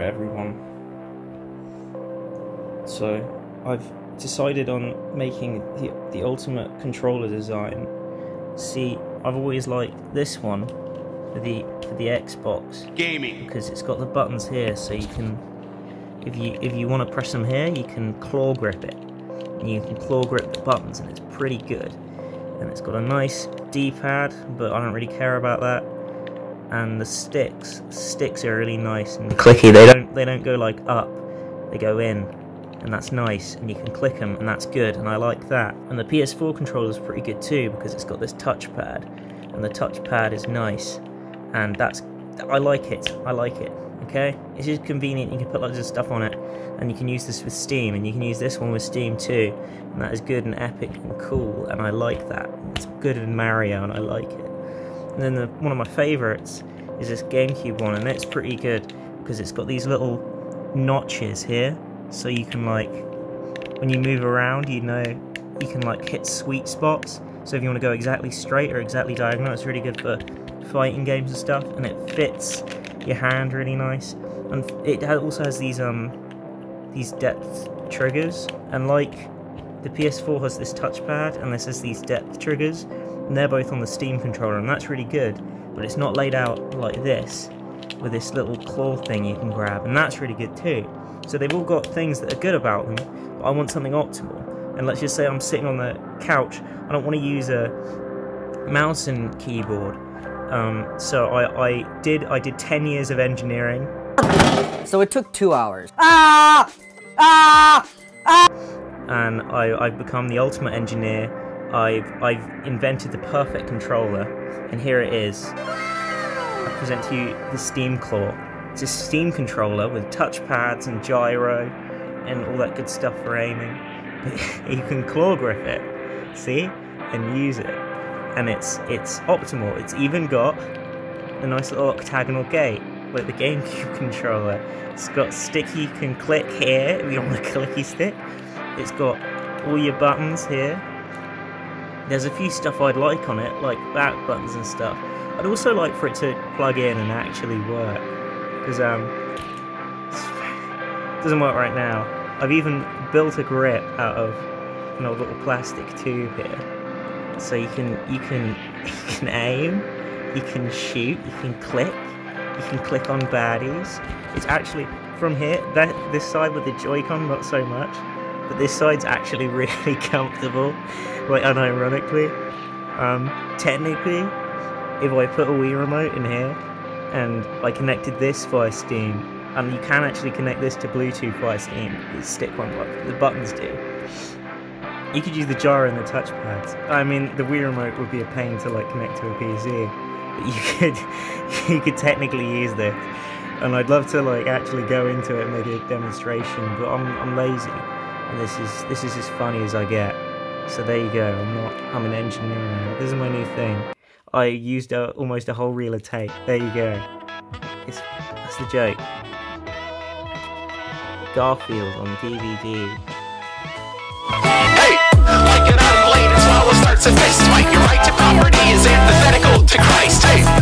Everyone. So, I've decided on making the, the ultimate controller design. See, I've always liked this one for the for the Xbox Gaming. because it's got the buttons here so you can if you if you want to press them here you can claw grip it and you can claw grip the buttons and it's pretty good and it's got a nice d-pad but I don't really care about that and the sticks. Sticks are really nice and clicky they don't they don't go like up. They go in and that's nice and you can click them and that's good and I like that. And the PS4 controller is pretty good too because it's got this touchpad and the touchpad is nice and that's I like it. I like it okay? It's just convenient you can put lots of stuff on it and you can use this with Steam and you can use this one with Steam too and that is good and epic and cool and I like that. It's good in Mario and I like it and then the, one of my favorites is this GameCube one and it's pretty good because it's got these little notches here. So you can like when you move around you know you can like hit sweet spots. So if you want to go exactly straight or exactly diagonal it's really good for fighting games and stuff and it fits your hand really nice. And it also has these um these depth triggers. And like the PS4 has this touchpad and this has these depth triggers and they're both on the Steam controller and that's really good but it's not laid out like this with this little claw thing you can grab and that's really good too so they've all got things that are good about them but I want something optimal and let's just say I'm sitting on the couch I don't want to use a mouse and keyboard um, so I, I did I did 10 years of engineering So it took two hours. Ah! Ah! and I, I've become the ultimate engineer. I've I've invented the perfect controller, and here it is. I present to you the Steam Claw. It's a Steam controller with touchpads and gyro and all that good stuff for aiming. But you can claw grip it, see, and use it, and it's it's optimal. It's even got a nice little octagonal gate, like the GameCube controller. It's got sticky, you can click here if you want the clicky stick. It's got all your buttons here. There's a few stuff I'd like on it, like back buttons and stuff. I'd also like for it to plug in and actually work, because um, it doesn't work right now. I've even built a grip out of an old little plastic tube here, so you can you can you can aim, you can shoot, you can click, you can click on baddies. It's actually from here that this side with the Joy-Con not so much, but this side's actually really comfortable, like unironically. Um, technically, if I put a Wii remote in here and I connected this via Steam, and you can actually connect this to Bluetooth via Steam, the stick won't the buttons do. You could use the gyro and the touchpads. I mean, the Wii remote would be a pain to like connect to a PC, but you could you could technically use this. And I'd love to like actually go into it and make a demonstration, but I'm I'm lazy, and this is this is as funny as I get. So there you go. I'm not. I'm an engineer now. This is my new thing. I used a, almost a whole reel of tape. There you go. It's, that's the joke. Garfield on DVD. Hey, like an starts. Your right to property is antithetical to Christ. Hey,